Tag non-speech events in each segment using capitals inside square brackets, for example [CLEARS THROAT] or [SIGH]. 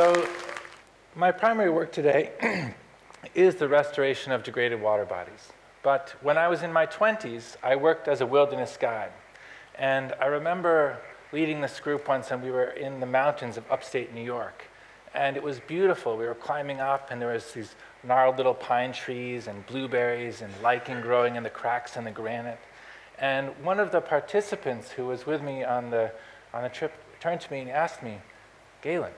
So, my primary work today [CLEARS THROAT] is the restoration of degraded water bodies. But when I was in my 20s, I worked as a wilderness guide. And I remember leading this group once, and we were in the mountains of upstate New York. And it was beautiful. We were climbing up, and there was these gnarled little pine trees and blueberries and lichen growing in the cracks in the granite. And one of the participants who was with me on the, on the trip turned to me and asked me, Galen,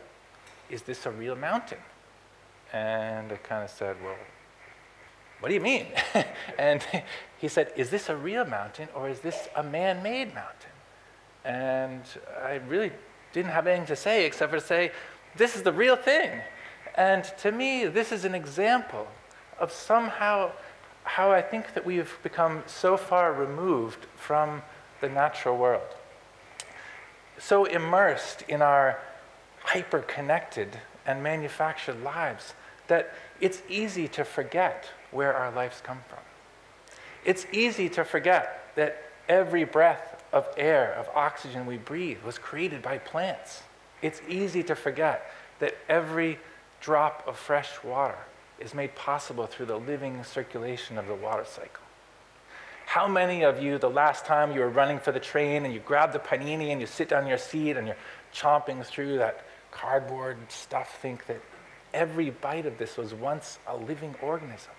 is this a real mountain? And I kind of said, well, what do you mean? [LAUGHS] and he said, is this a real mountain or is this a man-made mountain? And I really didn't have anything to say except for to say, this is the real thing. And to me, this is an example of somehow how I think that we've become so far removed from the natural world, so immersed in our hyper connected and manufactured lives that it's easy to forget where our lives come from. It's easy to forget that every breath of air, of oxygen we breathe was created by plants. It's easy to forget that every drop of fresh water is made possible through the living circulation of the water cycle. How many of you, the last time you were running for the train and you grab the panini and you sit down in your seat and you're chomping through that cardboard stuff, think that every bite of this was once a living organism?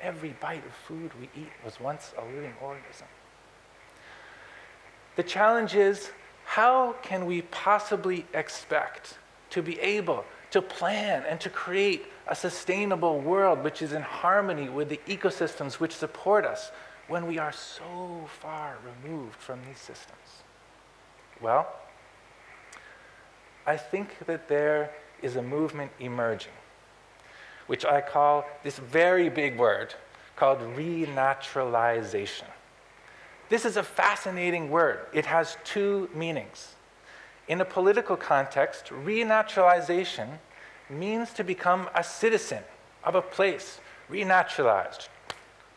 Every bite of food we eat was once a living organism. The challenge is how can we possibly expect to be able to plan and to create a sustainable world which is in harmony with the ecosystems which support us when we are so far removed from these systems? Well, I think that there is a movement emerging, which I call this very big word called renaturalization. This is a fascinating word. It has two meanings. In a political context, renaturalization means to become a citizen of a place, renaturalized.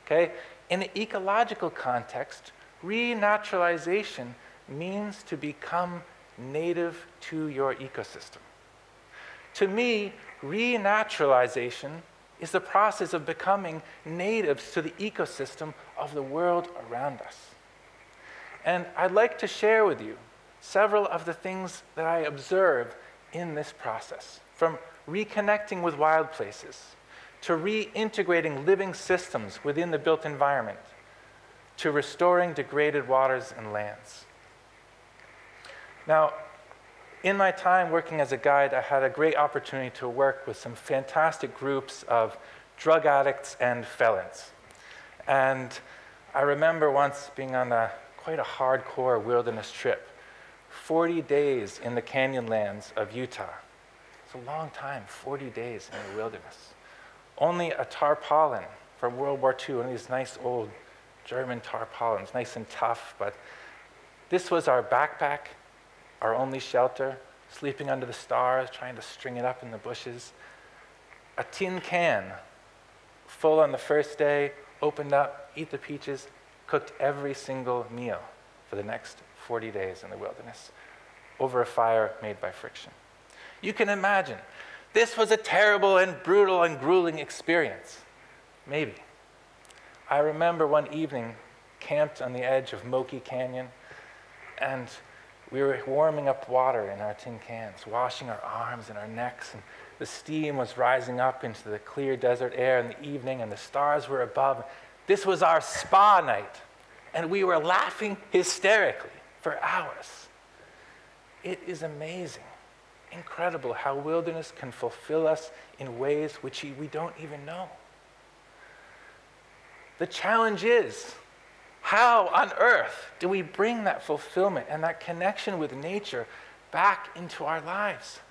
Okay? In an ecological context, renaturalization means to become native to your ecosystem. To me, renaturalization is the process of becoming natives to the ecosystem of the world around us. And I'd like to share with you several of the things that I observe in this process, from reconnecting with wild places, to reintegrating living systems within the built environment, to restoring degraded waters and lands. Now, in my time working as a guide, I had a great opportunity to work with some fantastic groups of drug addicts and felons. And I remember once being on a quite a hardcore wilderness trip 40 days in the canyonlands of Utah. It's a long time, 40 days in the wilderness. Only a tarpaulin from World War II, one of these nice old German tarpaulins, nice and tough, but this was our backpack, our only shelter, sleeping under the stars, trying to string it up in the bushes. A tin can, full on the first day, opened up, eat the peaches, cooked every single meal for the next 40 days in the wilderness over a fire made by friction. You can imagine, this was a terrible and brutal and grueling experience. Maybe. I remember one evening, camped on the edge of Moki Canyon, and we were warming up water in our tin cans, washing our arms and our necks, and the steam was rising up into the clear desert air in the evening, and the stars were above. This was our spa night, and we were laughing hysterically for hours. It is amazing, incredible how wilderness can fulfill us in ways which we don't even know. The challenge is how on earth do we bring that fulfillment and that connection with nature back into our lives?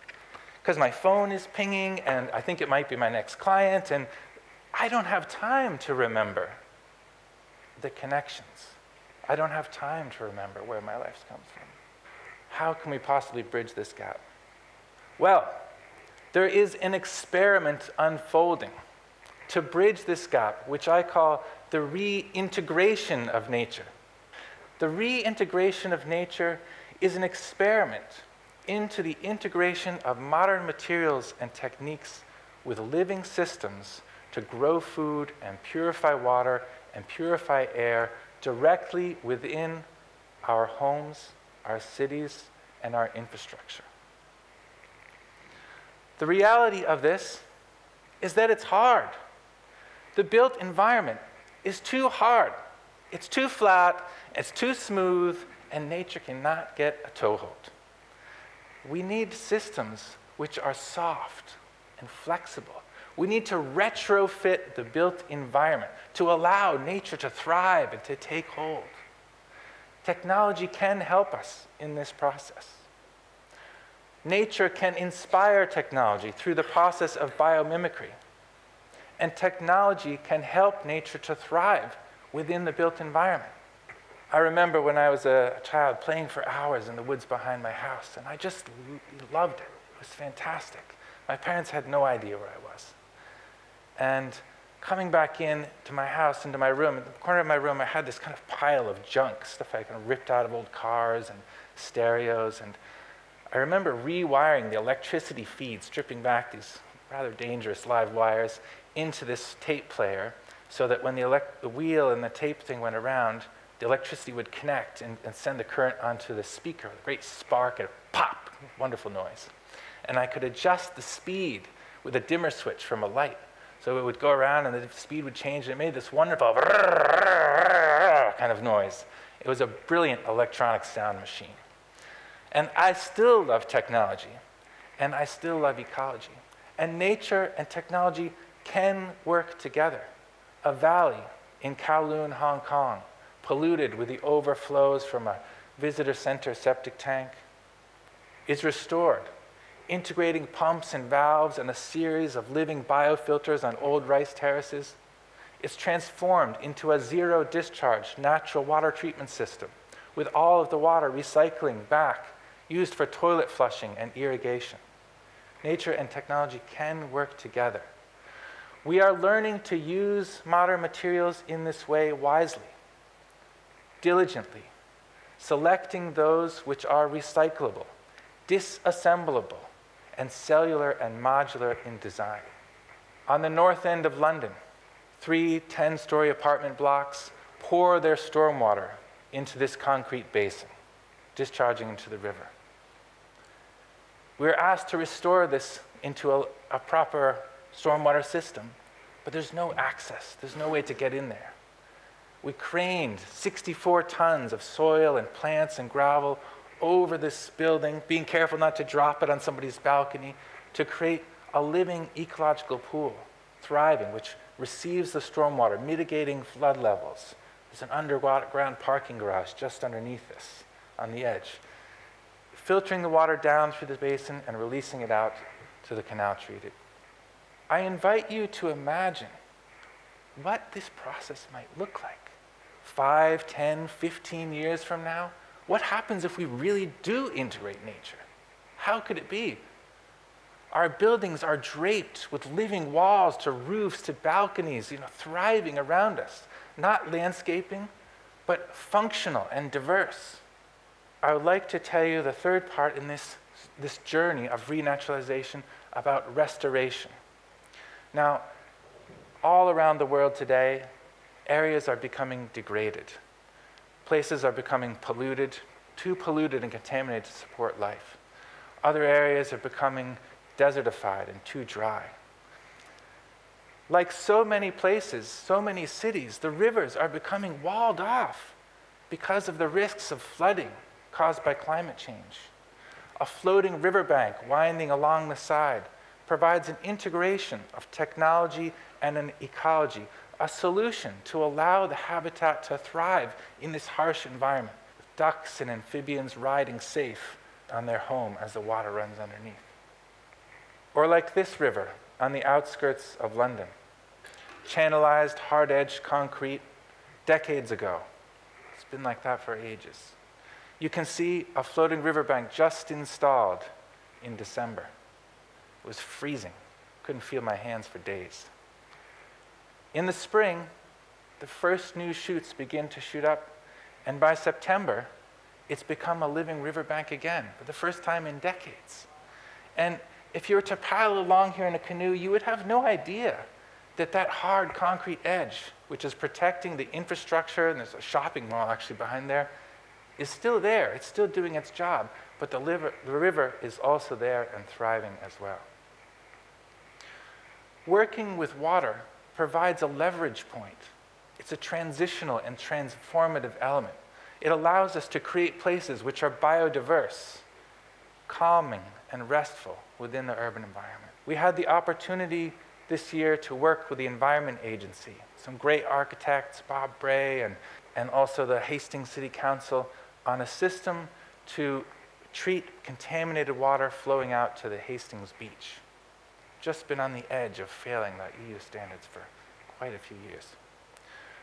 Because my phone is pinging, and I think it might be my next client, and I don't have time to remember the connections. I don't have time to remember where my life comes from. How can we possibly bridge this gap? Well, there is an experiment unfolding to bridge this gap, which I call the reintegration of nature. The reintegration of nature is an experiment into the integration of modern materials and techniques with living systems to grow food and purify water and purify air directly within our homes, our cities, and our infrastructure. The reality of this is that it's hard. The built environment is too hard. It's too flat, it's too smooth, and nature cannot get a toehold. We need systems which are soft and flexible. We need to retrofit the built environment to allow nature to thrive and to take hold. Technology can help us in this process. Nature can inspire technology through the process of biomimicry. And technology can help nature to thrive within the built environment. I remember when I was a child playing for hours in the woods behind my house, and I just loved it. It was fantastic. My parents had no idea where I was. And coming back in to my house, into my room, in the corner of my room, I had this kind of pile of junk, stuff I kind of ripped out of old cars and stereos. And I remember rewiring the electricity feed, stripping back these rather dangerous live wires into this tape player so that when the, the wheel and the tape thing went around, the electricity would connect and, and send the current onto the speaker, a great spark and a pop, wonderful noise. And I could adjust the speed with a dimmer switch from a light. So it would go around and the speed would change, and it made this wonderful [LAUGHS] kind of noise. It was a brilliant electronic sound machine. And I still love technology, and I still love ecology. And nature and technology can work together. A valley in Kowloon, Hong Kong, polluted with the overflows from a visitor center septic tank, is restored, integrating pumps and valves and a series of living biofilters on old rice terraces. It's transformed into a zero discharge natural water treatment system with all of the water recycling back used for toilet flushing and irrigation. Nature and technology can work together. We are learning to use modern materials in this way wisely, diligently, selecting those which are recyclable, disassemblable, and cellular and modular in design. On the north end of London, three 10 story apartment blocks pour their stormwater into this concrete basin, discharging into the river. We are asked to restore this into a, a proper stormwater system, but there's no access. There's no way to get in there. We craned 64 tons of soil and plants and gravel over this building, being careful not to drop it on somebody's balcony, to create a living ecological pool, thriving, which receives the stormwater, mitigating flood levels. There's an underground parking garage just underneath this on the edge filtering the water down through the basin and releasing it out to the canal treated. I invite you to imagine what this process might look like. Five, ten, fifteen years from now, what happens if we really do integrate nature? How could it be? Our buildings are draped with living walls to roofs to balconies, you know, thriving around us. Not landscaping, but functional and diverse. I would like to tell you the third part in this, this journey of renaturalization about restoration. Now, all around the world today, areas are becoming degraded. Places are becoming polluted, too polluted and contaminated to support life. Other areas are becoming desertified and too dry. Like so many places, so many cities, the rivers are becoming walled off because of the risks of flooding caused by climate change. A floating riverbank winding along the side provides an integration of technology and an ecology, a solution to allow the habitat to thrive in this harsh environment, with ducks and amphibians riding safe on their home as the water runs underneath. Or like this river on the outskirts of London, channelized hard-edged concrete decades ago. It's been like that for ages you can see a floating riverbank just installed in December. It was freezing. Couldn't feel my hands for days. In the spring, the first new shoots begin to shoot up, and by September, it's become a living riverbank again for the first time in decades. And if you were to paddle along here in a canoe, you would have no idea that that hard concrete edge, which is protecting the infrastructure, and there's a shopping mall actually behind there, is still there. It's still doing its job, but the, liver, the river is also there and thriving as well. Working with water provides a leverage point. It's a transitional and transformative element. It allows us to create places which are biodiverse, calming, and restful within the urban environment. We had the opportunity this year to work with the Environment Agency, some great architects, Bob Bray, and, and also the Hastings City Council, on a system to treat contaminated water flowing out to the Hastings Beach. Just been on the edge of failing the EU standards for quite a few years.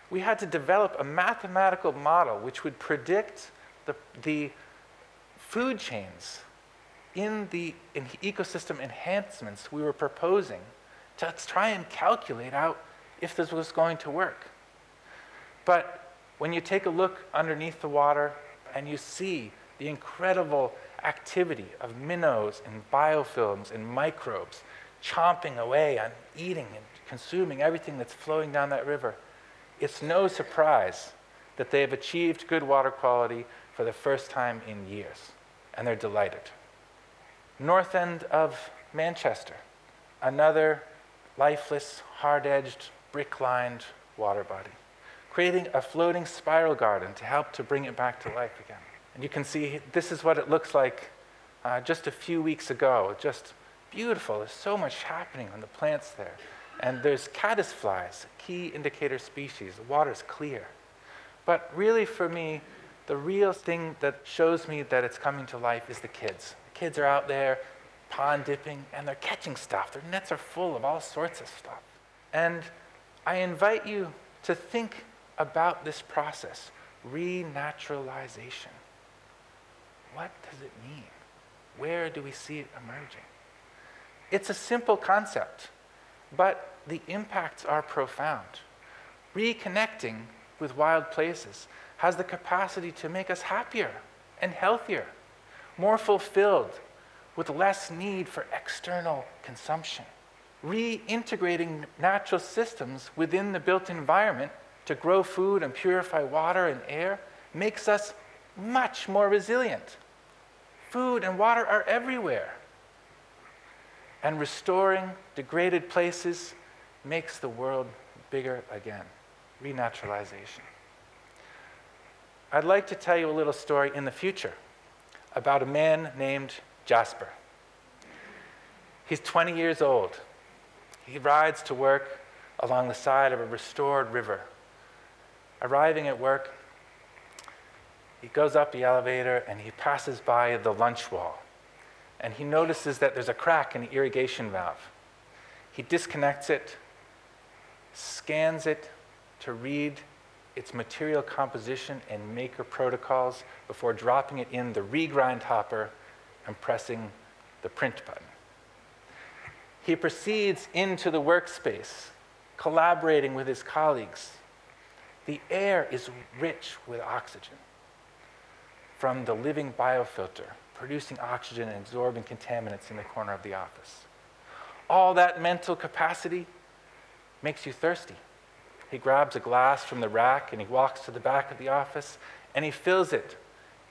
We had to develop a mathematical model which would predict the, the food chains in the in ecosystem enhancements we were proposing to try and calculate out if this was going to work. But when you take a look underneath the water and you see the incredible activity of minnows and biofilms and microbes chomping away on eating and consuming everything that's flowing down that river, it's no surprise that they have achieved good water quality for the first time in years, and they're delighted. North end of Manchester, another lifeless, hard edged, brick lined water body, creating a floating spiral garden to help to bring it back to life again. And you can see this is what it looks like uh, just a few weeks ago. Just beautiful. There's so much happening on the plants there. And there's caddisflies, key indicator species. The water's clear. But really, for me, the real thing that shows me that it's coming to life is the kids. The kids are out there pond dipping and they're catching stuff. Their nets are full of all sorts of stuff. And I invite you to think about this process renaturalization. What does it mean? Where do we see it emerging? It's a simple concept, but the impacts are profound. Reconnecting with wild places has the capacity to make us happier and healthier, more fulfilled, with less need for external consumption. Reintegrating natural systems within the built environment to grow food and purify water and air makes us much more resilient. Food and water are everywhere. And restoring degraded places makes the world bigger again. Renaturalization. I'd like to tell you a little story in the future about a man named Jasper. He's 20 years old. He rides to work along the side of a restored river. Arriving at work, he goes up the elevator and he passes by the lunch wall. And he notices that there's a crack in the irrigation valve. He disconnects it, scans it to read its material composition and maker protocols before dropping it in the regrind hopper and pressing the print button. He proceeds into the workspace, collaborating with his colleagues. The air is rich with oxygen from the living biofilter, producing oxygen and absorbing contaminants in the corner of the office. All that mental capacity makes you thirsty. He grabs a glass from the rack and he walks to the back of the office and he fills it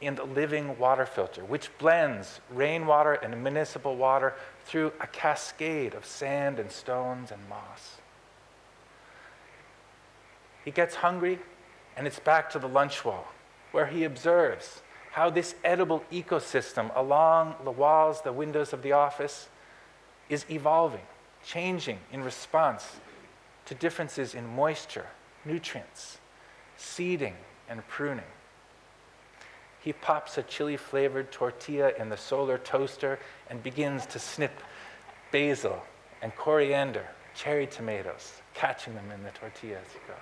in the living water filter, which blends rainwater and municipal water through a cascade of sand and stones and moss. He gets hungry and it's back to the lunch wall, where he observes how this edible ecosystem along the walls, the windows of the office, is evolving, changing in response to differences in moisture, nutrients, seeding, and pruning. He pops a chili flavored tortilla in the solar toaster and begins to snip basil and coriander, cherry tomatoes, catching them in the tortilla as he goes.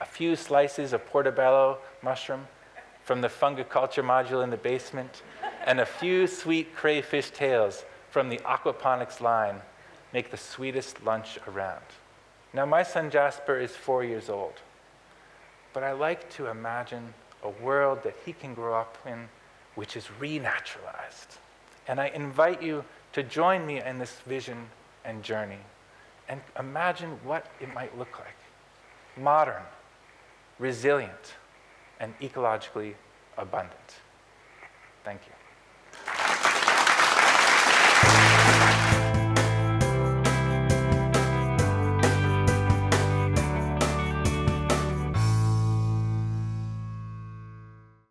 A few slices of portobello mushroom from the fungiculture module in the basement, and a few sweet crayfish tails from the aquaponics line make the sweetest lunch around. Now, my son Jasper is four years old, but I like to imagine a world that he can grow up in which is renaturalized. And I invite you to join me in this vision and journey and imagine what it might look like modern, resilient, and ecologically abundant. Thank you.